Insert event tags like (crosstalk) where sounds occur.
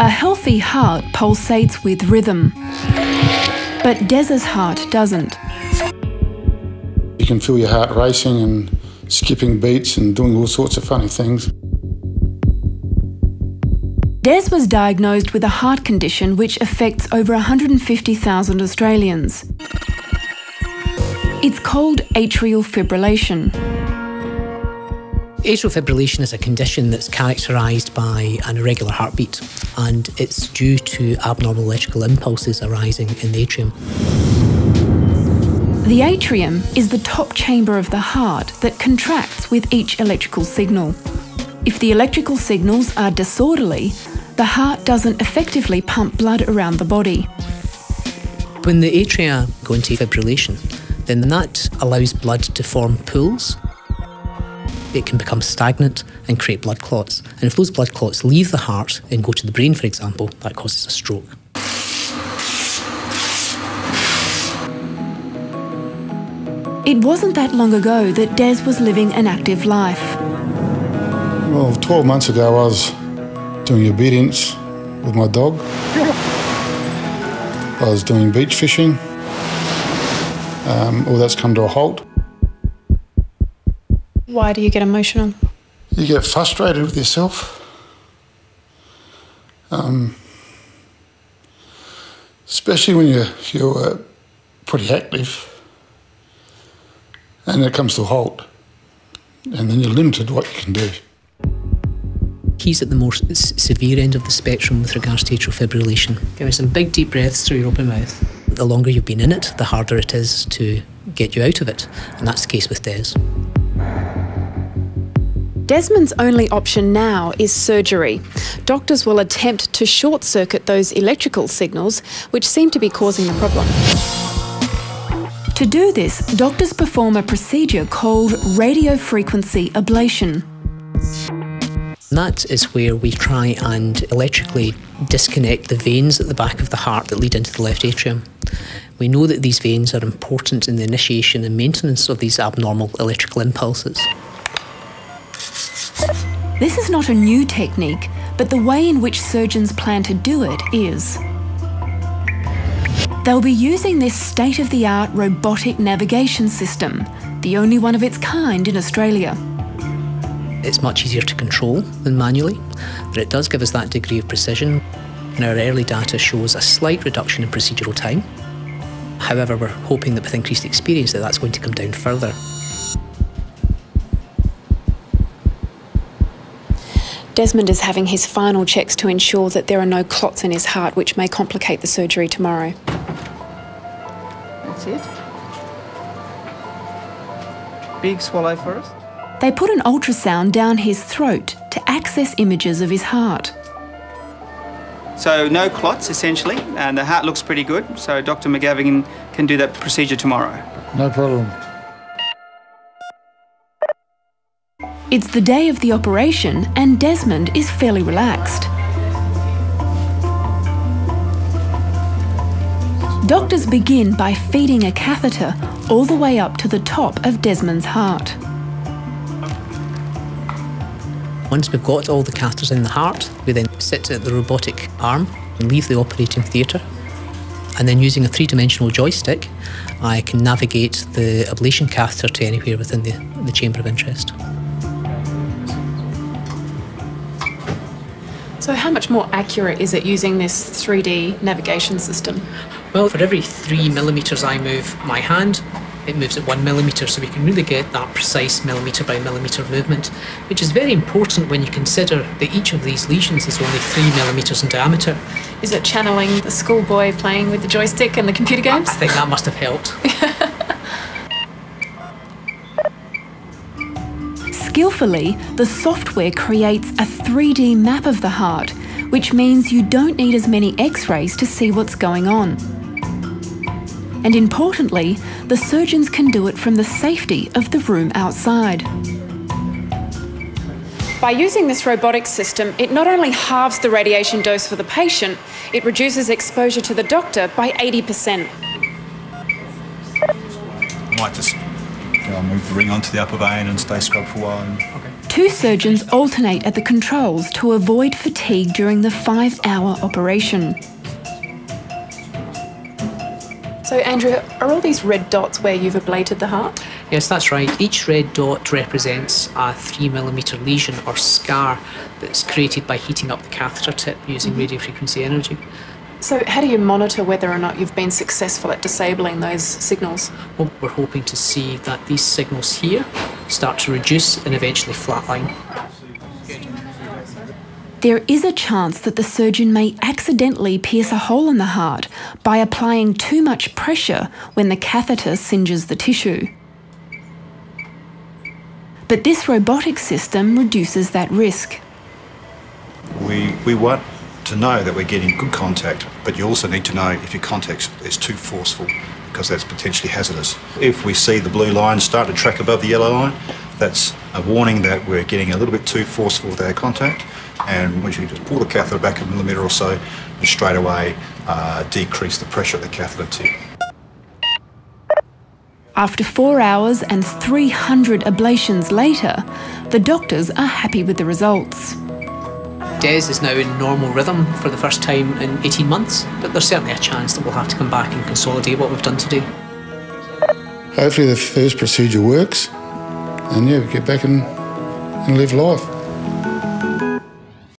A healthy heart pulsates with rhythm, but Des's heart doesn't. You can feel your heart racing and skipping beats and doing all sorts of funny things. Des was diagnosed with a heart condition which affects over 150,000 Australians. It's called atrial fibrillation. Atrial fibrillation is a condition that's characterised by an irregular heartbeat and it's due to abnormal electrical impulses arising in the atrium. The atrium is the top chamber of the heart that contracts with each electrical signal. If the electrical signals are disorderly, the heart doesn't effectively pump blood around the body. When the atria go into fibrillation, then that allows blood to form pools it can become stagnant and create blood clots. And if those blood clots leave the heart and go to the brain, for example, that causes a stroke. It wasn't that long ago that Des was living an active life. Well, 12 months ago, I was doing obedience with my dog. I was doing beach fishing. Um, all that's come to a halt. Why do you get emotional? You get frustrated with yourself. Um, especially when you're, you're uh, pretty active and it comes to a halt. And then you're limited what you can do. He's at the more severe end of the spectrum with regards to atrial fibrillation. Give me some big deep breaths through your open mouth. The longer you've been in it, the harder it is to get you out of it. And that's the case with Des. Desmond's only option now is surgery. Doctors will attempt to short circuit those electrical signals which seem to be causing the problem. To do this, doctors perform a procedure called radiofrequency ablation. That is where we try and electrically disconnect the veins at the back of the heart that lead into the left atrium. We know that these veins are important in the initiation and maintenance of these abnormal electrical impulses. This is not a new technique, but the way in which surgeons plan to do it is. They'll be using this state of the art robotic navigation system, the only one of its kind in Australia. It's much easier to control than manually, but it does give us that degree of precision. And our early data shows a slight reduction in procedural time. However, we're hoping that with increased experience that that's going to come down further. Desmond is having his final checks to ensure that there are no clots in his heart which may complicate the surgery tomorrow. That's it. Big swallow for us. They put an ultrasound down his throat to access images of his heart. So no clots essentially, and the heart looks pretty good. So Dr. McGavigan can do that procedure tomorrow. No problem. It's the day of the operation, and Desmond is fairly relaxed. Doctors begin by feeding a catheter all the way up to the top of Desmond's heart. Once we've got all the catheters in the heart, we then sit at the robotic arm and leave the operating theatre. And then using a three-dimensional joystick, I can navigate the ablation catheter to anywhere within the, the chamber of interest. So, how much more accurate is it using this 3D navigation system? Well, for every three millimetres I move my hand, it moves at one millimetre, so we can really get that precise millimetre by millimetre movement, which is very important when you consider that each of these lesions is only three millimetres in diameter. Is it channeling the schoolboy playing with the joystick and the computer games? I think that must have helped. (laughs) Skillfully, the software creates a 3D map of the heart, which means you don't need as many x rays to see what's going on. And importantly, the surgeons can do it from the safety of the room outside. By using this robotic system, it not only halves the radiation dose for the patient, it reduces exposure to the doctor by 80%. I might just you know, move the ring onto the upper vein and stay scrubbed for a while. And... Okay. Two surgeons alternate at the controls to avoid fatigue during the five hour operation. So, Andrew, are all these red dots where you've ablated the heart? Yes, that's right. Each red dot represents a three millimetre lesion or scar that's created by heating up the catheter tip using mm-hmm. radiofrequency energy. So, how do you monitor whether or not you've been successful at disabling those signals? Well, we're hoping to see that these signals here start to reduce and eventually flatline. There is a chance that the surgeon may accidentally pierce a hole in the heart by applying too much pressure when the catheter singes the tissue. But this robotic system reduces that risk. We, we want to know that we're getting good contact, but you also need to know if your contact is too forceful because that's potentially hazardous. If we see the blue line start to track above the yellow line, that's a warning that we're getting a little bit too forceful with our contact and we should just pull the catheter back a millimetre or so and straight away uh, decrease the pressure at the catheter tip. After four hours and 300 ablations later, the doctors are happy with the results. Des is now in normal rhythm for the first time in 18 months, but there's certainly a chance that we'll have to come back and consolidate what we've done today. Hopefully the first procedure works and yeah, we get back and, and live life.